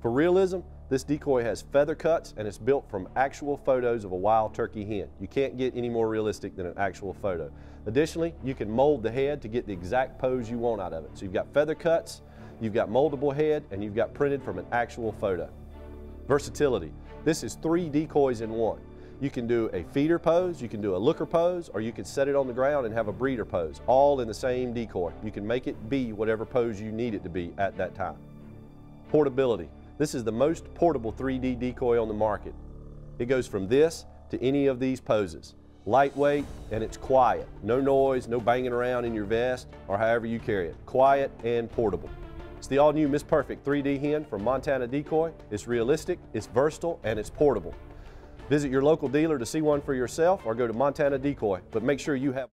For realism, this decoy has feather cuts and it's built from actual photos of a wild turkey hen. You can't get any more realistic than an actual photo. Additionally, you can mold the head to get the exact pose you want out of it. So you've got feather cuts, you've got moldable head, and you've got printed from an actual photo. Versatility. This is three decoys in one. You can do a feeder pose, you can do a looker pose, or you can set it on the ground and have a breeder pose, all in the same decoy. You can make it be whatever pose you need it to be at that time. Portability. This is the most portable 3D decoy on the market. It goes from this to any of these poses. Lightweight and it's quiet. No noise, no banging around in your vest or however you carry it. Quiet and portable. It's the all new Miss Purr-fect 3D hen from Montana Decoy. It's realistic, it's versatile, and it's portable. Visit your local dealer to see one for yourself or go to Montana Decoy, but make sure you have